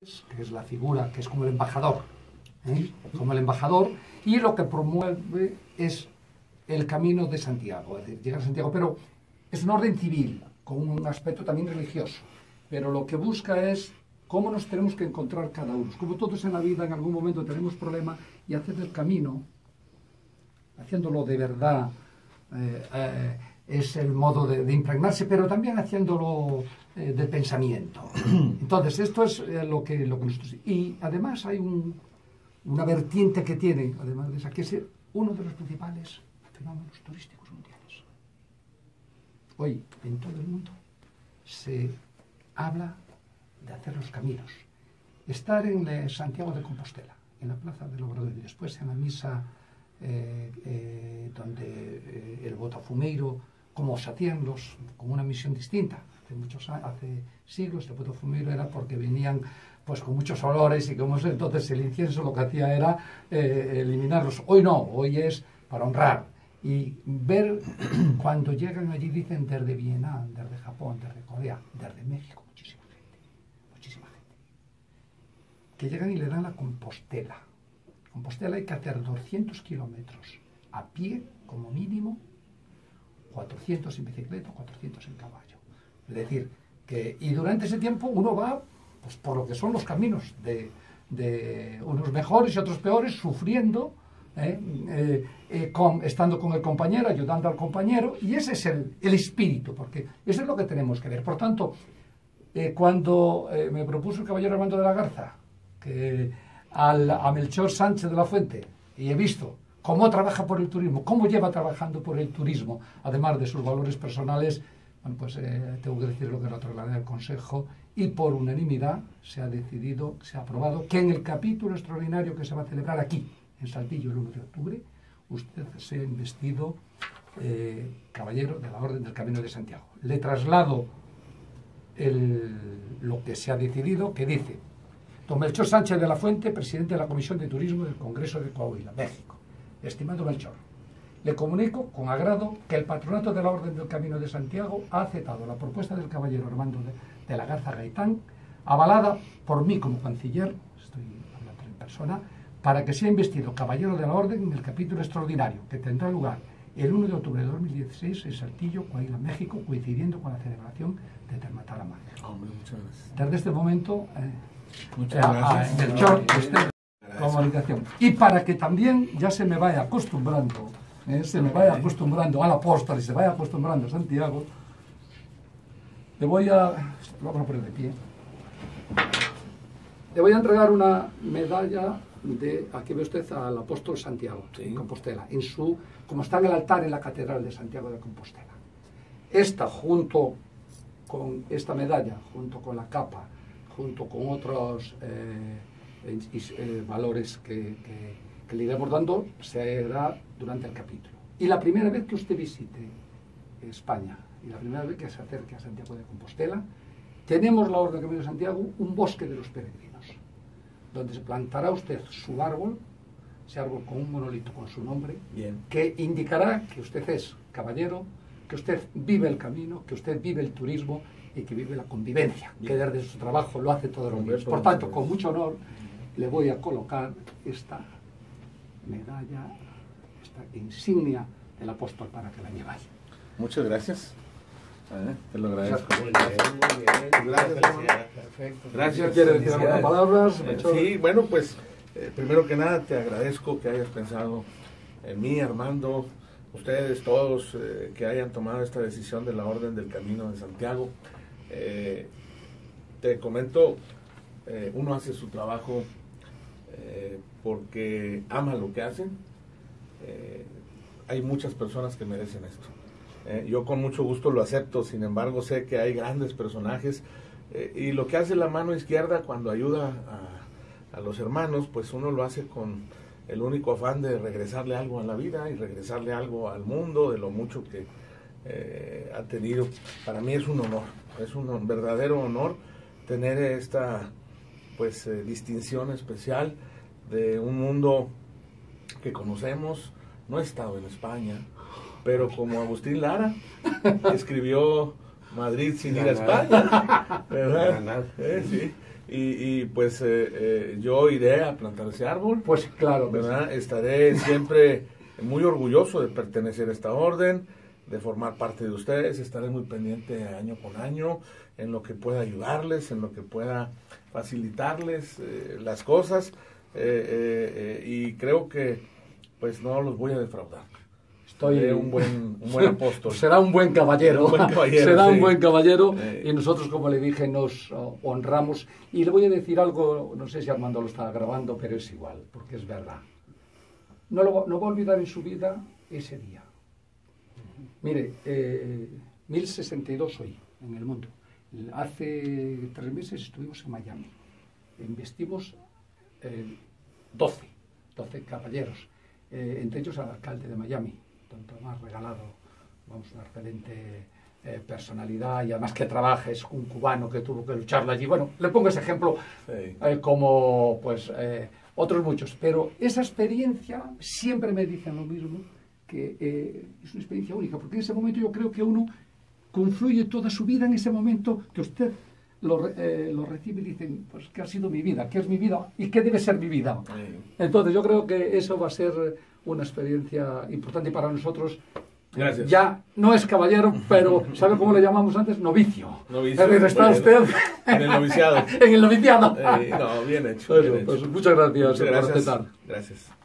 que es la figura, que es como el embajador, ¿eh? como el embajador, y lo que promueve es el camino de Santiago, es decir, llegar a Santiago, pero es un orden civil, con un aspecto también religioso, pero lo que busca es cómo nos tenemos que encontrar cada uno. Como todos en la vida, en algún momento tenemos problemas y hacer el camino, haciéndolo de verdad, eh, eh, es el modo de, de, impregnarse, pero también haciéndolo eh, de pensamiento. Entonces, esto es eh, lo, que, lo que nosotros... Y además hay un, una vertiente que tiene, además de esa, que es uno de los principales fenómenos turísticos mundiales. Hoy, en todo el mundo, se habla de hacer los caminos. Estar en Santiago de Compostela, en la Plaza del Obrador, y después en la misa eh, eh, donde eh, el Botafumeiro, como hacían los, con una misión distinta. Hace muchos hace siglos el Botafumeiro era porque venían pues con muchos olores y como entonces el incienso lo que hacía era eliminarlos. Hoy no, hoy es para honrar y ver cuando llegan allí dicen desde Viena, desde Japón, desde Corea, desde México, muchísima gente, muchísima gente, que llegan y le dan la Compostela Compostela hay que hacer 200 kilómetros a pie como mínimo, 400 en bicicleta, 400 en caballo. Es decir, que, y durante ese tiempo uno va pues, por lo que son los caminos de, unos mejores y otros peores, sufriendo, ¿eh? Eh, eh, estando con el compañero, ayudando al compañero, y ese es el, el espíritu, porque eso es lo que tenemos que ver. Por tanto, cuando me propuso el caballero Armando de la Garza, que al, a Melchor Sánchez de la Fuente y he visto cómo trabaja por el turismo, cómo lleva trabajando por el turismo, además de sus valores personales, bueno, pues eh, tengo que decir lo que lo trasladé al Consejo y por unanimidad se ha decidido, se ha aprobado que en el capítulo extraordinario que se va a celebrar aquí, en Saltillo, el 1 de octubre, usted sea investido eh, caballero de la Orden del Camino de Santiago. Le traslado lo que se ha decidido, que dice Don Melchor Sánchez de la Fuente, presidente de la Comisión de Turismo del Congreso de Coahuila, México. Estimado Melchor, le comunico con agrado que el Patronato de la Orden del Camino de Santiago ha aceptado la propuesta del caballero Armando de, de la Garza Gaitán, avalada por mí como canciller, estoy hablando en persona, para que sea investido caballero de la Orden en el capítulo extraordinario que tendrá lugar el 1 de octubre de 2016 en Saltillo, Coahuila, México, coincidiendo con la celebración de Termatala. Hombre, muchas gracias. Desde este momento... Eh, Muchas a- gracias. a Melchor, usted, comunicación. Y para que también ya se me vaya acostumbrando, ¿eh? se me vaya acostumbrando al apóstol y se vaya acostumbrando a Santiago, le voy a. Lo vamos a poner de pie. Le voy a entregar una medalla de. Aquí ve usted al apóstol Santiago, Sí. en Compostela, en su, como está en el altar en la Catedral de Santiago de Compostela. Esta, junto con esta medalla, junto con la capa, junto con otros eh, eh, valores que, que- que le iremos dando, se hará durante el capítulo. Y la primera vez que usted visite España y la primera vez que se acerque a Santiago de Compostela, tenemos la Orden Camino de Santiago, un bosque de los peregrinos, donde se plantará usted su árbol, ese árbol con un monolito con su nombre, Bien. que indicará que usted es caballero, que usted vive el camino, que usted vive el turismo y que vive la convivencia, que desde su trabajo lo hace todos los días. por tanto, con mucho honor, le voy a colocar esta medalla, esta insignia del apóstol para que la lleváis. Muchas gracias. Eh, te lo agradezco. Muy bien, muy bien. Gracias. Perfecto. Gracias. ¿Quiere decir algunas palabras? Eh, sí, bueno, pues eh, primero que nada te agradezco que hayas pensado en mí, Armando, ustedes todos eh, que hayan tomado esta decisión de la Orden del Camino de Santiago. Eh, te comento, eh, uno hace su trabajo eh, porque ama lo que hacen. Hay muchas personas que merecen esto. Yo con mucho gusto lo acepto, sin embargo sé que hay grandes personajes y lo que hace la mano izquierda cuando ayuda a los hermanos, pues uno lo hace con el único afán de regresarle algo a la vida y regresarle algo al mundo de lo mucho que eh, ha tenido. Para mí es un honor, es un verdadero honor tener esta pues eh, distinción especial de un mundo que conocemos. No he estado en España, pero como Agustín Lara escribió Madrid sin ir a España, ¿verdad? Eh, sí. Y, y pues eh, eh, yo iré a plantar ese árbol. Pues claro. ¿verdad? Estaré siempre muy orgulloso de pertenecer a esta orden, de formar parte de ustedes. Estaré muy pendiente año con año en lo que pueda ayudarles, en lo que pueda facilitarles eh, las cosas. y creo que pues no los voy a defraudar. Estoy un buen, un buen apóstol. Será un buen caballero. Un buen caballero, Será un buen caballero. Y nosotros, como le dije, nos oh, honramos. Y le voy a decir algo, no sé si Armando lo está grabando, pero es igual, porque es verdad. No, lo, no va a olvidar en su vida ese día. Mire, eh, 1062 hoy en el mundo. Hace tres meses estuvimos en Miami. Investimos eh, 12, 12 caballeros, eh, entre ellos al alcalde de Miami, don Tomás Regalado, vamos, una excelente eh, personalidad y además que trabaja, es un cubano que tuvo que lucharlo allí. Bueno, le pongo ese ejemplo Sí. eh, como pues eh, otros muchos, pero esa experiencia siempre me dicen lo mismo, que eh, es una experiencia única, porque en ese momento yo creo que uno confluye toda su vida en ese momento que usted lo, eh, lo recibe y dice, pues qué ha sido mi vida, qué es mi vida y qué debe ser mi vida. Entonces yo creo que eso va a ser una experiencia importante para nosotros. Gracias. Ya no es caballero, pero ¿sabe cómo le llamamos antes? Novicio. Novicio, está muy usted. En el noviciado. en el noviciado. Eh, no, bien hecho. Eso, bien pues hecho. muchas gracias Muchas por gracias. aceptar. Gracias.